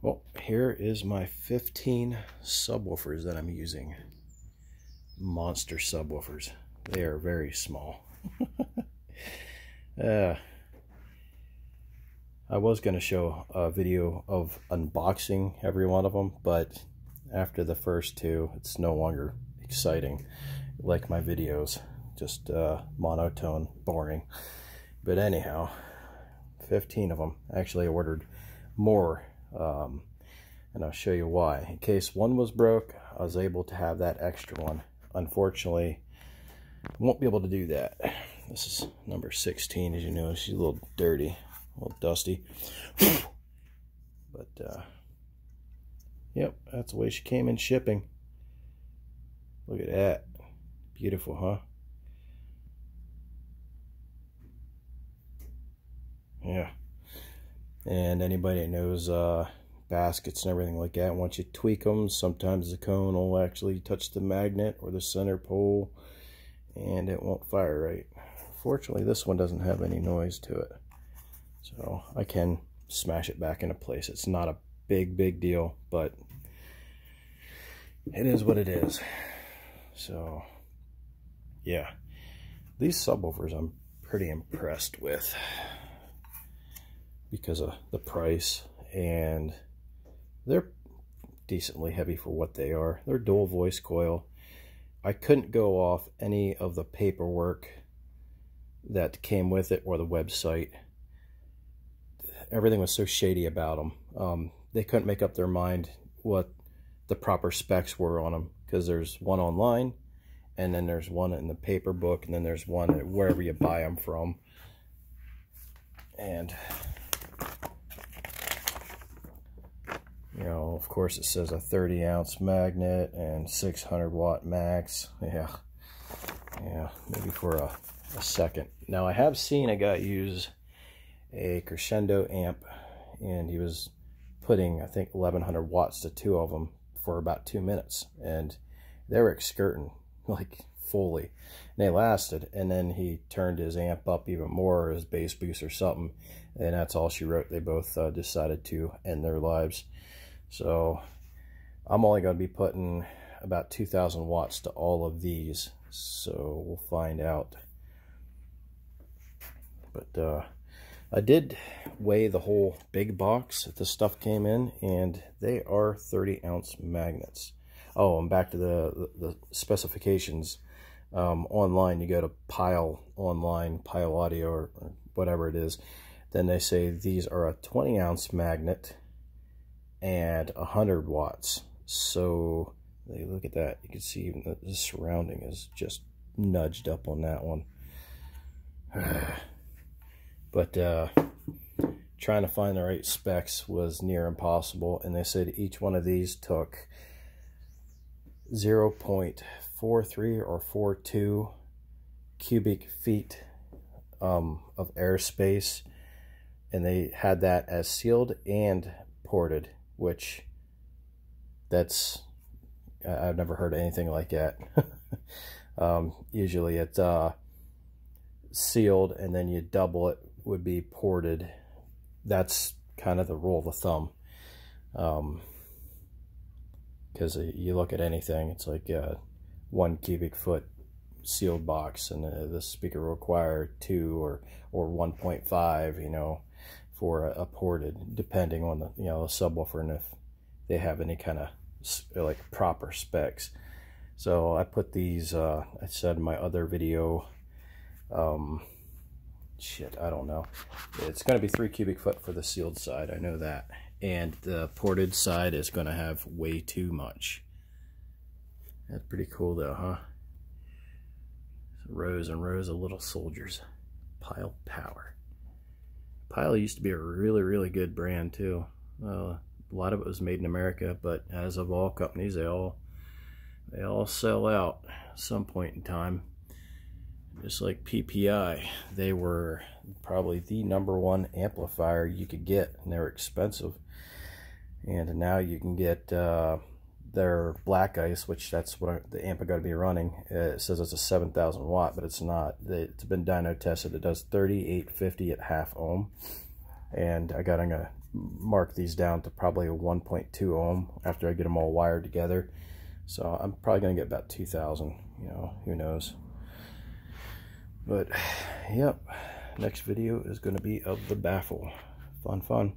Well, here is my 15 subwoofers that I'm using. Monster subwoofers. They are very small. uh, I was going to show a video of unboxing every one of them, but after the first two, it's no longer exciting like my videos. Just uh, monotone, boring. But anyhow, 15 of them. Actually, I ordered more, um, and I'll show you why. In case one was broke, I was able to have that extra one. Unfortunately, I won't be able to do that. This is number 16, as you know. She's a little dirty, a little dusty. but, uh, yep, that's the way she came in shipping. Look at that. Beautiful, huh? Yeah. And anybody that knows uh, baskets and everything like that, once you tweak them, sometimes the cone will actually touch the magnet or the center pole and it won't fire right. Fortunately, this one doesn't have any noise to it. So I can smash it back into place. It's not a big, big deal, but it is what it is. So, yeah. These subwoofers I'm pretty impressed with because of the price and they're decently heavy for what they are. They're dual voice coil. I couldn't go off any of the paperwork that came with it or the website. Everything was so shady about them. Um, they couldn't make up their mind what the proper specs were on them because there's one online and then there's one in the paper book and then there's one wherever you buy them from. And you know, of course it says a 30 ounce magnet and 600 watt max. Yeah, yeah, maybe for a, a second. Now I have seen a guy use a crescendo amp and he was putting, I think, 1100 watts to two of them for about two minutes. And they were excurting like fully. And they lasted. And then he turned his amp up even more, his bass boost or something. And that's all she wrote. They both uh, decided to end their lives. So I'm only going to be putting about 2,000 watts to all of these. So we'll find out. But uh, I did weigh the whole big box that this stuff came in, and they are 30 ounce magnets. Oh, and back to the, the, the specifications. Um, online, you go to Pyle Online, Pyle Audio, or, or whatever it is. Then they say these are a 20 ounce magnet and 100 watts. So look at that. You can see the surrounding is just nudged up on that one. but uh, trying to find the right specs was near impossible. And they said each one of these took 0 0.43 or 42 cubic feet um, of airspace. And they had that as sealed and ported which that's I've never heard anything like that. um, usually it's uh, sealed and then you double it would be ported. That's kind of the rule of the thumb. Because um, you look at anything, it's like uh, one cubic foot sealed box and uh, the speaker will require two or or 1.5 you know for a, a, ported, depending on the you know the subwoofer and if they have any kind of like proper specs. So I put these. Uh, I said in my other video. Um, shit, I don't know. It's going to be three cubic foot for the sealed side. I know that, and the ported side is going to have way too much. That's pretty cool though, huh? Rows and rows of little soldiers. Pyle Power. Pyle used to be a really, really good brand too. Uh, a lot of it was made in America, but as of all companies, they all they all sell out some point in time. Just like PPI, they were probably the number one amplifier you could get, and they were expensive. And now you can get uh, their black ice, which that's what the amp I got to be running. It says it's a 7,000 watt, but it's not. It's been dyno tested. It does 3850 at half ohm, and I got I'm going to mark these down to probably a 1.2 ohm after I get them all wired together. So I'm probably going to get about 2,000, you know, who knows. But, yep, next video is going to be of the baffle. Fun, fun.